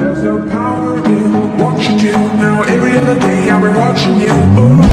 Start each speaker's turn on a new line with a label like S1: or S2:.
S1: There's no power in watching you now. Every other day I've been watching you.